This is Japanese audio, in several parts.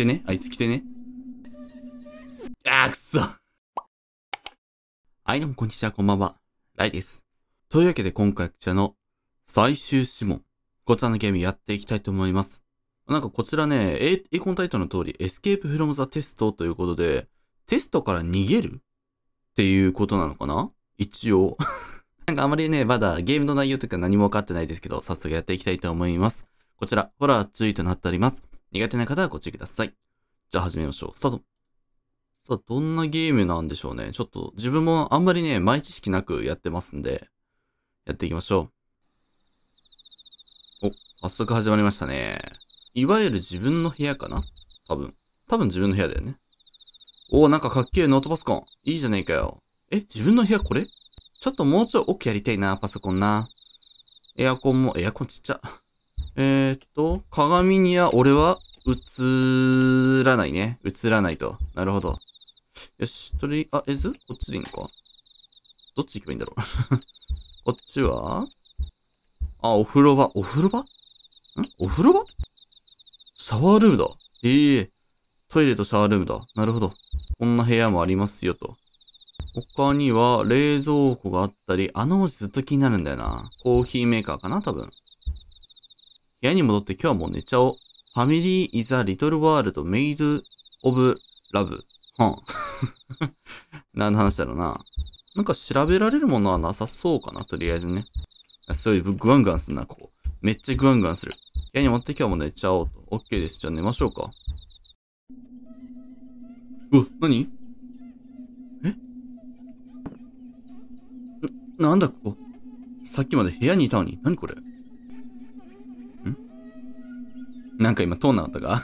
てね。あいつ来てね。あーくそ。はい、どうもこんにちは、こんばんは。ライです。というわけで今回こちらの最終諮問。こちらのゲームやっていきたいと思います。なんかこちらね、エエコンタイトルの通り、エスケープフロムザテストということで、テストから逃げる？っていうことなのかな？一応。なんかあまりね、まだゲームの内容とか何も分かってないですけど、早速やっていきたいと思います。こちら、ホラー注意となっております。苦手な方はご注意ください。じゃあ始めましょう。スタート。さあ、どんなゲームなんでしょうね。ちょっと自分もあんまりね、前知識なくやってますんで、やっていきましょう。お、早速始まりましたね。いわゆる自分の部屋かな？多分。多分自分の部屋だよね。おー、なんかかっけえノートパソコン。いいじゃねえかよ。え、自分の部屋これ？ちょっともうちょい奥やりたいな、パソコンな。エアコンも、エアコンちっちゃ。えー、っと、鏡には俺は映らないね。映らないと。なるほど。よし、とりあえず、こっちでいいのか？どっち行けばいいんだろう？こっちは？あ、お風呂場。お風呂場？ん？お風呂場？シャワールームだ。ええトイレとシャワールームだ。なるほど。こんな部屋もありますよと。他には冷蔵庫があったり、あの文字ずっと気になるんだよな。コーヒーメーカーかな？多分。部屋に戻って今日はもう寝ちゃおう。ファミリー・イザ・リトル・ワールド・メイド・オブ・ラブ。はん。何の話だろうな。なんか調べられるものはなさそうかな、とりあえずね。すごいグワングワンすんな、ここ。めっちゃグワングワンする。部屋に持って今日も寝ちゃおうと。OK です。じゃあ寝ましょうか。うわ、何？え？な、なんだここ？さっきまで部屋にいたのに。何これ？なんか今通んなかったか？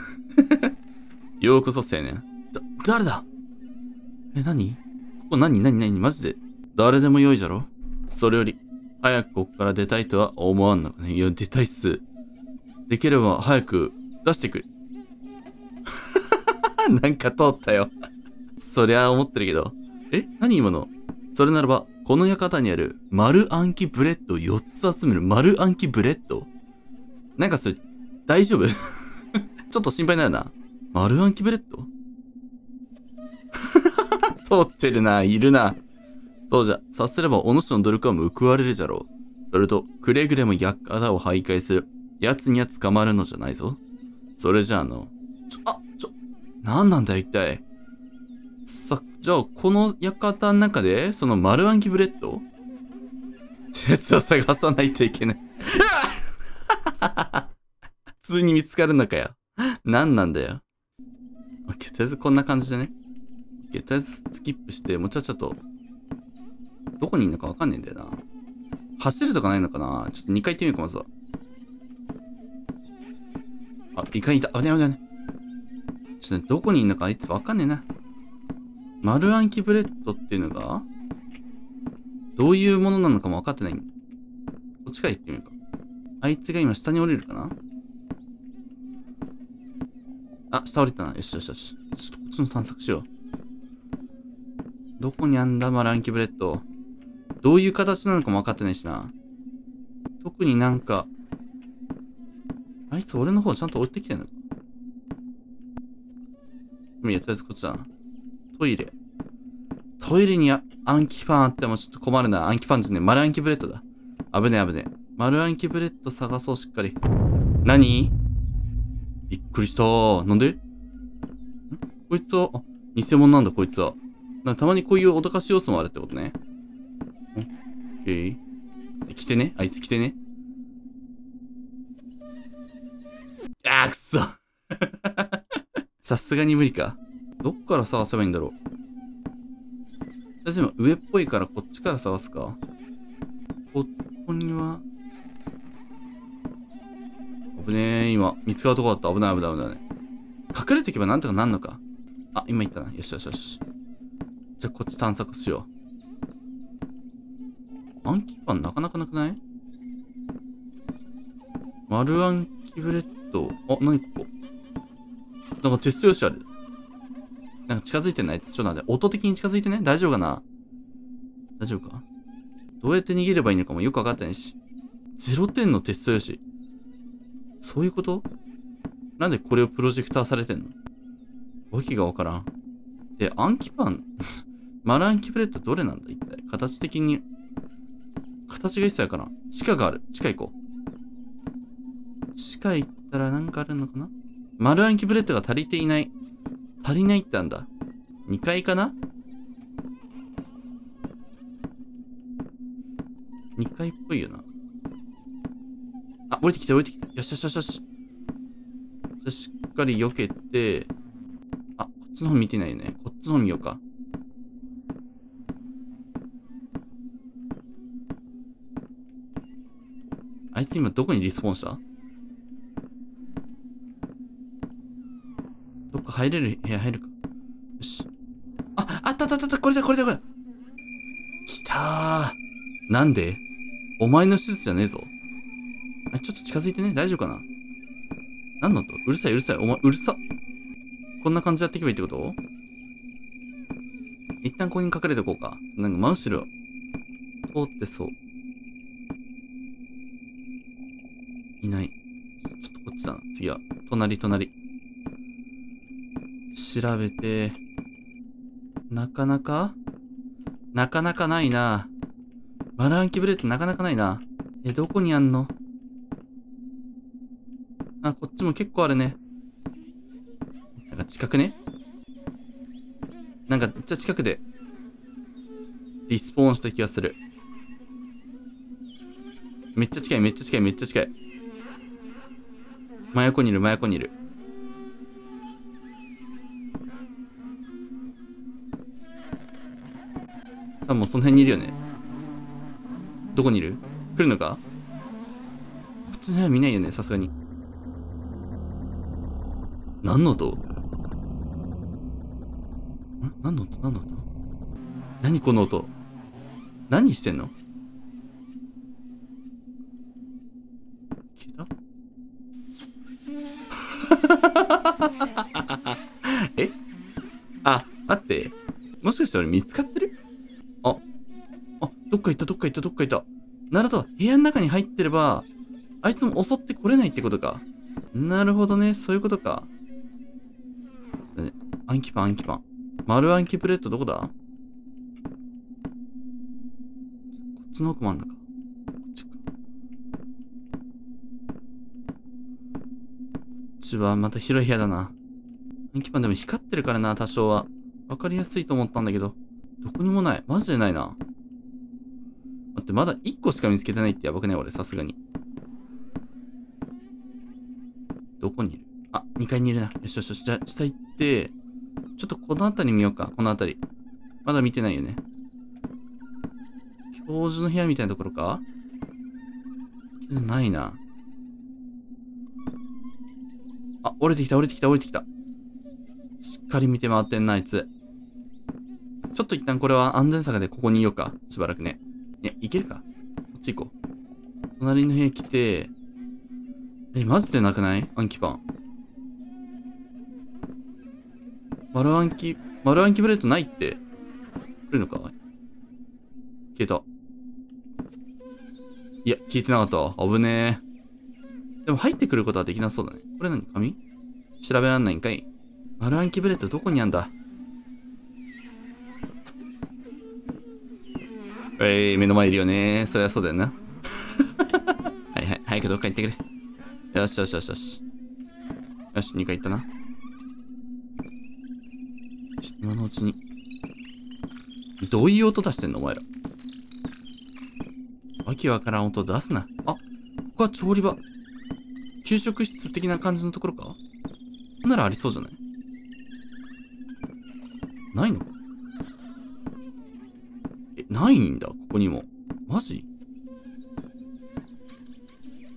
ようこそ青年。だ、誰だ？え、何？ここ何？何？何？マジで？誰でも良いじゃろ？それより、早くここから出たいとは思わんのかね？いや、出たいっす。できれば早く出してくれ。なんか通ったよ。そりゃ思ってるけど。え何今の？それならば、この館にある丸暗記ブレッドを4つ集める丸暗記ブレッド？なんかそれ、大丈夫？ちょっと心配になるな。丸暗記ブレッド 通ってるな、いるな。そうじゃ、さすればお主の努力は報われるじゃろう。それと、くれぐれも館を徘徊する。奴には捕まるのじゃないぞ。それじゃあの、ちょ、あ、ちょ、なんなんだ一体。さ、じゃあ、この館の中で、その丸暗記ブレッドは探さないといけない。普通に見つかるのかよ。何なんだよ。とりあえずこんな感じでね。オッケー、とりあえずスキップして、もうちゃちゃと、どこにいるのかわかんねえんだよな。走るとかないのかなちょっと2階行ってみるか、まずは。あ、いたいた。危ない危ない危ない。ちょっとね、どこにいるのかあいつわかんねえな。丸暗記ブレッドっていうのが、どういうものなのかも分かってない。こっちから行ってみるか。あいつが今下に降りるかなあ、下降りたな。よしよしよし。ちょっとこっちの探索しよう。どこにあんだ、丸暗記ブレッド？どういう形なのかも分かってないしな。特になんか、あいつ俺の方ちゃんと置いてきてんのかいや、とりあえずこっちだな。トイレ。トイレにあ暗記パンあってもちょっと困るな。暗記パンじゃねえ。丸暗記ブレッドだ。危ねえ危ねえ。丸暗記ブレッド探そう、しっかり。何？びっくりしたなんで？ん？こいつは、あ、偽物なんだ、こいつは。なたまにこういう脅かし要素もあるってことね。オッケー。来てね？あいつ来てね？あーくそ さすがに無理か。どっから探せばいいんだろう？私今上っぽいからこっちから探すか。ここには。危ねえ、今。見つかるとこだった。危ない危ない危ない。隠れておけばなんとかなんのか。あ、今言ったな。よしよしよし。じゃあこっち探索しよう。暗記パンなかなかなくない？丸暗記ブレッド。あ、なにここ？なんかテスト用紙ある。なんか近づいてない？ちょっと待って。音的に近づいてね大丈夫かな？大丈夫か？どうやって逃げればいいのかもよくわかってないし。0点のテスト用紙。そういうこと？なんでこれをプロジェクターされてんの？わけがわからん。で、アンキパン、マルアンキブレッドどれなんだ？一体。形的に。形が一切わからん。地下がある。地下行こう。地下行ったらなんかあるのかな？マルアンキブレッドが足りていない。足りないってなんだ？2階かな ?2 階っぽいよな。あ、降りてきた降りてきた。よしよしよしよし。しっかり避けて、あ、こっちの方見てないよね。こっちの方見ようか。あいつ今どこにリスポーンした？どっか入れる部屋入るか。よし。あ、あったあったあった、これだこれだこれだ。来たー。なんで？お前の手術じゃねえぞ。近づいてね？大丈夫かな？何の音？うるさいうるさい。お前、うるさ。こんな感じでやっていけばいいってこと？一旦ここに隠れておこうか。なんか真後ろ、通ってそう。いない。ちょっとこっちだな。次は、隣隣。調べて、なかなか？なかなかないな。バランキブレットなかなかないな。え、どこにあんの？あ、こっちも結構あるね。なんか近くねなんか、めっちゃ近くで、リスポーンした気がする。めっちゃ近い、めっちゃ近い、めっちゃ近い。真横にいる、真横にいる。多分もうその辺にいるよね。どこにいる？来るのか？こっちの部屋見ないよね、さすがに。何の音？何の音何の音？何この音？何してんの？消えた？え？あ、待って。もしかして俺見つかってる？あ、あ、どっか行ったどっか行ったどっか行った。なるほど。部屋の中に入ってれば、あいつも襲ってこれないってことか。なるほどね。そういうことか。アンキパン、アンキパン。丸アンキプレートどこだ？こっちの奥真ん中。こっちか。こっちはまた広い部屋だな。アンキパンでも光ってるからな、多少は。わかりやすいと思ったんだけど。どこにもない。マジでないな。待って、まだ1個しか見つけてないってやばくない俺、さすがに。どこにいる？あ、2階にいるな。よしよしよし。じゃあ、下行って、ちょっとこの辺り見ようか。この辺り。まだ見てないよね。教授の部屋みたいなところか？ないな。あ、降りてきた、降りてきた、降りてきた。しっかり見て回ってんな、あいつ。ちょっと一旦これは安全策でここにいようか。しばらくね。いや、いけるか。ここっち行こう。隣の部屋来て、え、マジでなくない？アンキパン。丸暗記、丸暗記ブレッドないって。来るのか？消えた。いや、聞いてなかったわ。危ねえ。でも入ってくることはできなそうだね。これ何？紙？調べらんないんかい？丸暗記ブレッドどこにあんだ？えい、目の前いるよね。そりゃそうだよな。はいはい。早くどっか行ってくれ。よしよしよしよし。よし、2回行ったな。今のうちに。どういう音出してんのお前ら。わけわからん音出すな。あ、ここは調理場。給食室的な感じのところか？ならありそうじゃない？ないの？え、ないんだ、ここにも。マジ？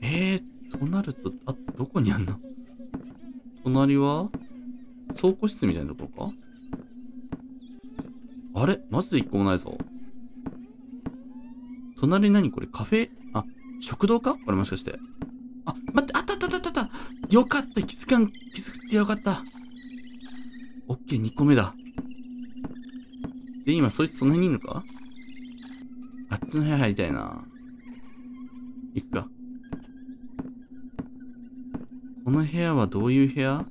えー、となると、あ、どこにあんの？隣は？倉庫室みたいなところか？あれ？マジで一個もないぞ。隣何これ？カフェ？あ、食堂か？これもしかして。あ、待って、あったあったあったあったよかった気づかん、気づくてよかった。オッケー、2個目だ。で、今、そいつその辺にいるのか？あっちの部屋入りたいな。行くか。この部屋はどういう部屋？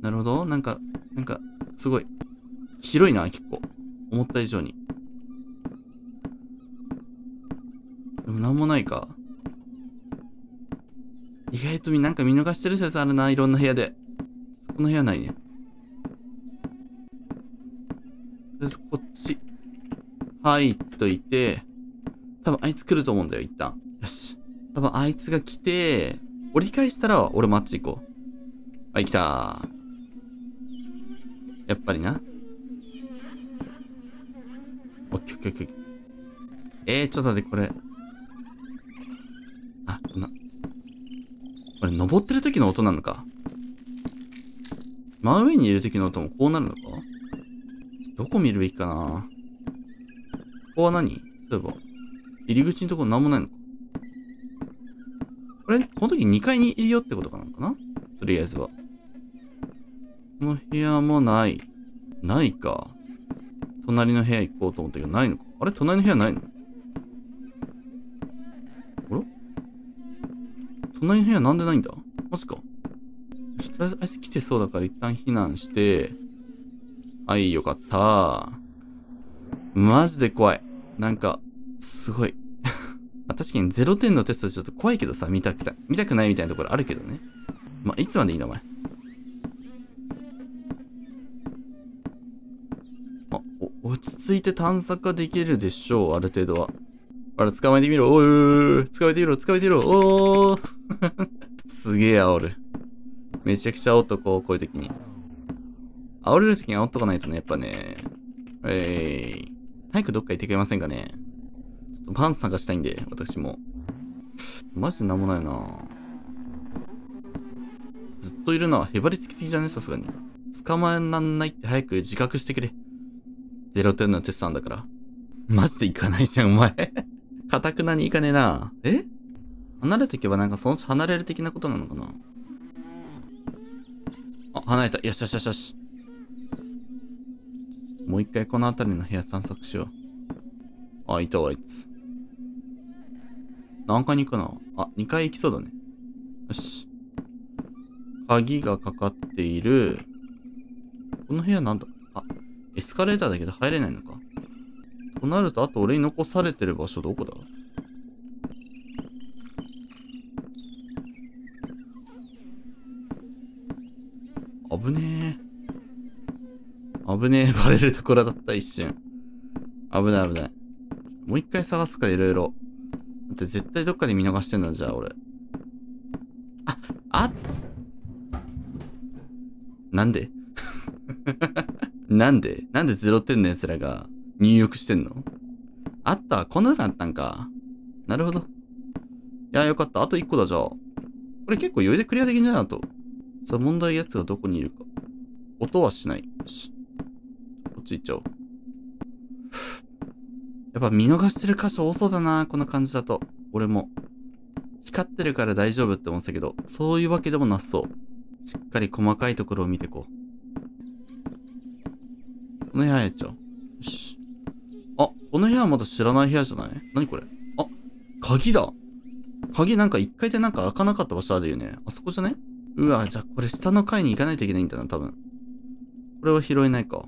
なるほど。なんか、なんか、すごい。広いな、結構。思った以上に。でもなんもないか。意外となんか見逃してる説あるな、いろんな部屋で。そこの部屋ないね。とりあえずこっち。入っといて、多分あいつ来ると思うんだよ、一旦。よし。多分あいつが来て、折り返したら俺もあっち行こう。はい、来たやっぱりな。オッケーオッケーオッケー。えー、ちょっと待って、これ。あ、こんな。これ、登ってる時の音なのか。真上にいる時の音もこうなるのかどこ見るべきかなここは何？例えば、入り口のところなんもないのかこれ、この時2階にいるよってことかなのかな？とりあえずは。この部屋もない。ないか。隣の部屋行こうと思ったけど、ないのか。あれ？隣の部屋ないの？あら隣の部屋なんでないんだ？マジか。とりあえずあいつ来てそうだから一旦避難して。はい、よかった。マジで怖い。なんか、すごい。確かに0点のテストちょっと怖いけどさ、見たくた、見たくないみたいなところあるけどね。まあ、いつまでいいのお前？落ち着いて探索ができるでしょう、ある程度は。あれ、捕まえてみろ。おー、捕まえてみろ、捕まえてみろ。おー。すげえ煽る。めちゃくちゃ煽っとこう、こういう時に。煽れる時に煽っとかないとね、やっぱね。えー。早くどっか行ってくれませんかね。パン探したいんで、私も。マジでなんもないなずっといるのはへばりつきすぎじゃね？さすがに。捕まえらんないって早く自覚してくれ。0点のテストなんだから。マジで行かないじゃん、お前。かたくなに行かねえな。え？離れていけばなんかそのうち離れる的なことなのかな？あ、離れた。よしよしよしよし。もう一回この辺りの部屋探索しよう。あ、いたわ、あいつ。何階に行くなあ、2階行きそうだね。よし。鍵がかかっている。この部屋なんだ、エスカレーターだけど入れないのか？となると、あと俺に残されてる場所どこだ？危ねえ。危ねえ、バレるところだった一瞬。危ない危ない。もう一回探すか、いろいろ。だって絶対どっかで見逃してんだ、じゃあ俺。あ、あなんで？なんで？なんで0点の奴らが入浴してんの？あったこんな中あったんか。なるほど。いや、よかった。あと1個だ、じゃあ。これ結構余裕でクリアできんじゃないと。さあ、問題やつがどこにいるか。音はしない。よし。こっち行っちゃおう。やっぱ見逃してる箇所多そうだな、こんな感じだと。俺も。光ってるから大丈夫って思ってたけど、そういうわけでもなさそう。しっかり細かいところを見てこう。この部屋やっちゃう。よし。あ、この部屋はまだ知らない部屋じゃない？何これ？あ、鍵だ。鍵なんか一回でなんか開かなかった場所あるよね。あそこじゃね？うわ、じゃあこれ下の階に行かないといけないんだな、多分。これは拾えないか。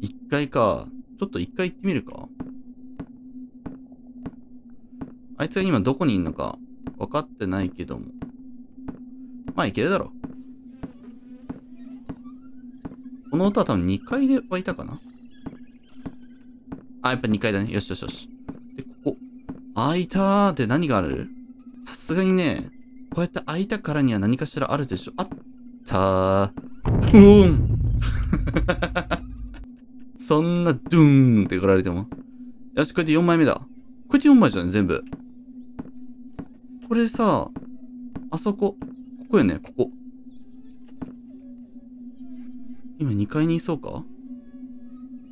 一回か。ちょっと一回行ってみるか。あいつが今どこにいんのか分かってないけども。まあいけるだろ。この音は多分2階で湧いたかな？あ、やっぱ2階だね。よしよしよし。で、ここ。開いたーって何がある？さすがにね、こうやって開いたからには何かしらあるでしょ。あったー。うーん そんな、ドゥーンって来られても。よし、これで4枚目だ。これで4枚じゃん、全部。これさ、あそこ。ここよね、ここ。今2階にいそうか？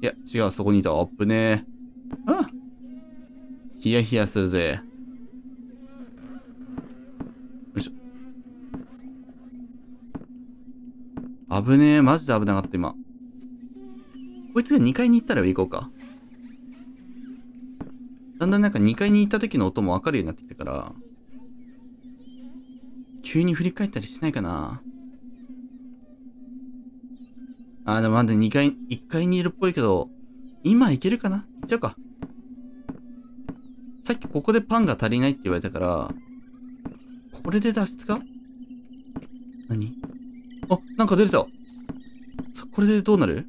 いや、違う、そこにいた。アップねえあヒヤヒヤするぜ。よいしょ。危ねえ、マジで危なかった、今。こいつが2階に行ったら行こうか。だんだんなんか2階に行った時の音もわかるようになってきたから、急に振り返ったりしないかな。あ、でもまだ2階、1階にいるっぽいけど、今行けるかな？行っちゃうか。さっきここでパンが足りないって言われたから、これで脱出か？何？あ、なんか出てた。さ、これでどうなる？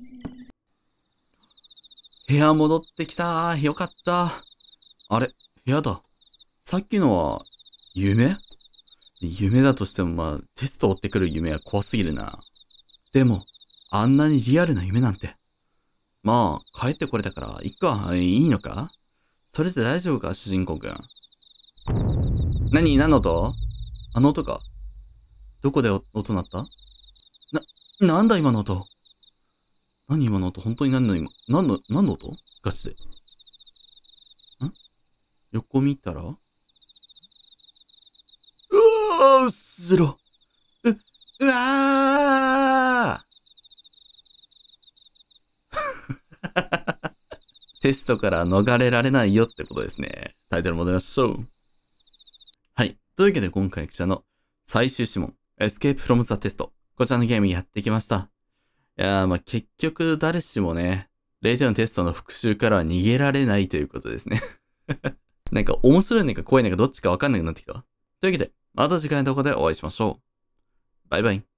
部屋戻ってきたよかった。あれ部屋だ。さっきのは、夢？夢だとしてもまあ、テスト追ってくる夢は怖すぎるな。でも、あんなにリアルな夢なんて。まあ、帰ってこれたから、いっか、いいのか？それで大丈夫か、主人公くん。何？何の音？あの音か？どこで音鳴った？な、なんだ今の音？何今の音？本当に何の今、何の、何の音？ガチで。ん？横見たら？うわーうっすろ。う、うわーテストから逃れられないよってことですね。タイトル戻りましょう。はい。というわけで今回こちらの最終諮問、Escape from the Test。こちらのゲームやってきました。いやー、ま、結局誰しもね、0点のテストの復習からは逃げられないということですね。なんか面白いのか怖いのかどっちかわかんなくなってきたわ。というわけで、また次回の動画でお会いしましょう。バイバイ。